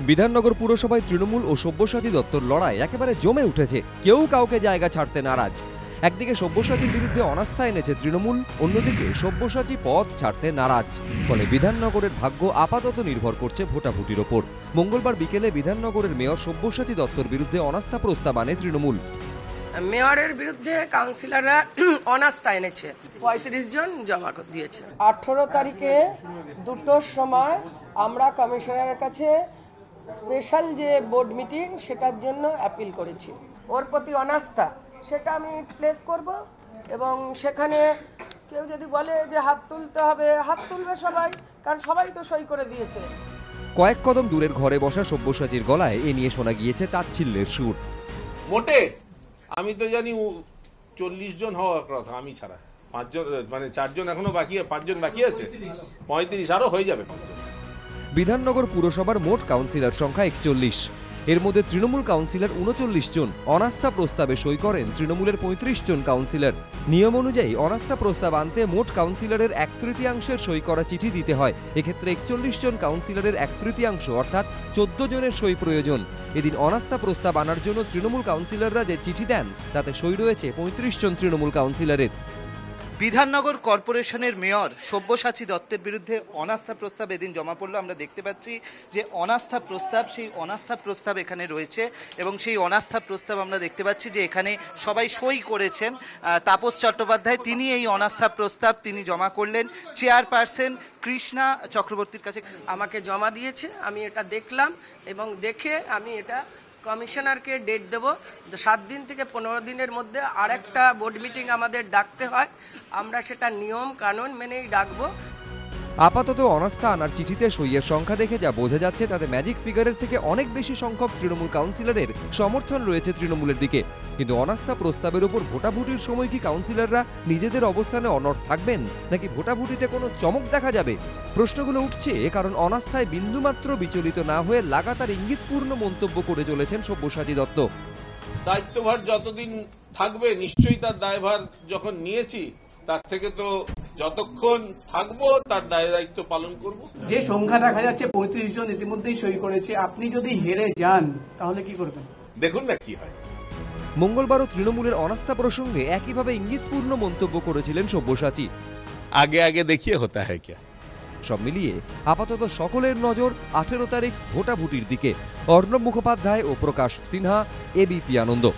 বিধাননগর পুরসভায় তৃণমূল ও সব্যসাচী দত্তর লড়াই একেবারে জমে উঠেছে। কেউ কাউকে জায়গা ছাড়তে নারাজ। একদিকে সব্যসাচীর বিরুদ্ধে অনাস্থা এনেছে তৃণমূল অন্যদিকে সব্যসাচী পথ ছাড়তে নারাজ। ফলে বিধাননগরের ভাগ্য আপাতত নির্ভর করছে ভোটাভুটির ওপর। মঙ্গলবার বিকেলে বিধাননগরের মেয়র সব্যসাচী দত্তর বিরুদ্ধে অনাস্থা প্রস্তাব আনে তৃণমূল। মেয়রের বিরুদ্ধে কাউন্সিলররা অনাস্থা এনেছে। পঁয়ত্রিশ জন জমা কর- দিয়েছে। আঠেরো তারিখে দুটোর সময় আমরা কমিশনারের কাছে স্পেশাল যে বোর্ড মিটিং সেটার জন্য অ্যাপিল করেছি। ওর প্রতি অনাস্থা সেটা আমি প্লেস করব এবং সেখানে কেউ যদি বলে যে হাত তুলতে হবে হাত তুলবে সবাই কারণ সবাই তো সই করে দিয়েছে। কয়েক কদম দূরের ঘরে বসা সব্যসাচীর গলায় এ নিয়ে শোনা গিয়েছে তাচ্ছিল্যের সুর। মোটে! আমি তো জানি চল্লিশ জন হওয়ার কথা আমি ছাড়া। পাঁচজন মানে চারজন এখনও বাকি পাঁচজন বাকি আছে। পঁয়ত্রিশ আরও হয়ে যাবে। পাঁচজন বিধাননগর পুরসভার মোট কাউন্সিলর সংখ্যা একচল্লিশ। এর মধ্যে তৃণমূল কাউন্সিলর উনচল্লিশ জন, অনাস্থা প্রস্তাবে সই করেন তৃণমূলের পঁয়ত্রিশ জন কাউন্সিলর। নিয়ম অনুযায়ী অনাস্থা প্রস্তাব আনতে মোট কাউন্সিলরের এক তৃতীয়াংশের সই করা চিঠি দিতে হয়। এক্ষেত্রে একচল্লিশ জন কাউন্সিলরের এক তৃতীয়াংশ, অর্থাৎ চোদ্দ জনের সই প্রয়োজন। এদিন অনাস্থা প্রস্তাব আনার জন্য তৃণমূল কাউন্সিলররা যে চিঠি দেন, তাতে সই রয়েছে পঁয়ত্রিশ জন তৃণমূল কাউন্সিলরের। বিধাননগর কর্পোরেশনের মেয়র সব্যসাচী দত্তের বিরুদ্ধে অনাস্থা প্রস্তাব এদিন জমা পড়ল। আমরা দেখতে পাচ্ছি যে অনাস্থা প্রস্তাব, সেই অনাস্থা প্রস্তাব এখানে রয়েছে এবং সেই অনাস্থা প্রস্তাব আমরা দেখতে পাচ্ছি যে এখানে সবাই সই করেছেন। তাপস চট্টোপাধ্যায়, তিনি এই অনাস্থা প্রস্তাব তিনি জমা করলেন। চেয়ারপারসন কৃষ্ণা চক্রবর্তীর কাছে আমাকে জমা দিয়েছে, আমি এটা দেখলাম এবং দেখে আমি এটা কমিশনারকে ডেট দেব। সাত দিন থেকে পনেরো দিনের মধ্যে আরেকটা বোর্ড মিটিং আমাদের ডাকতে হয়। আমরা সেটা নিয়ম, কানুন মেনেই ডাকবো। আপাতত অনাস্থা আনার চিঠিতে সইয়ের সংখ্যা দেখে যা বোঝা যাচ্ছে তাতে ম্যাজিক ফিগারের থেকে অনেক বেশি সংখ্যক তৃণমূল কাউন্সিলরের সমর্থন রয়েছে তৃণমূলের দিকে। কিন্তু অনাস্থা প্রস্তাবের উপর ভোটাভুটির সময় কি কাউন্সিলররা নিজেদের অবস্থানে অনড় থাকবেন? নাকি ভোটাভুটিতে কোনো চমক দেখা যাবে? প্রশ্নগুলো উঠছে কারণ অনাস্থায় বিন্দুমাত্র বিচলিত না হয়ে লাগাতার ইঙ্গিতপূর্ণ মন্তব্য করে চলেছেন সব্যসাচী দত্ত। দায়িত্বভার যতদিন থাকবে, নিশ্চয়ই তার দায়ভার যখন নিয়েছি, তার থেকে তো যতক্ষণ থাকব তার দায় দায়িত্ব পালন করব। যে সংখ্যা দেখা যাচ্ছে পঁয়ত্রিশ জন ইতিমধ্যেই সই করেছে। আপনি যদি হেরে যান তাহলে কি করবেন? দেখুন না কি হয়। মঙ্গলবারও তৃণমূলের অনাস্থা প্রসঙ্গে একইভাবে ইঙ্গিতপূর্ণ মন্তব্য করেছিলেন সব্যসাচী। আগে আগে দেখিয়ে হতা হ্যায় কে? সব মিলিয়ে আপাতত সকলের নজর আঠেরো তারিখ ভোটাভুটির দিকে। অর্ণব মুখোপাধ্যায় ও প্রকাশ সিনহা এবিপি আনন্দ।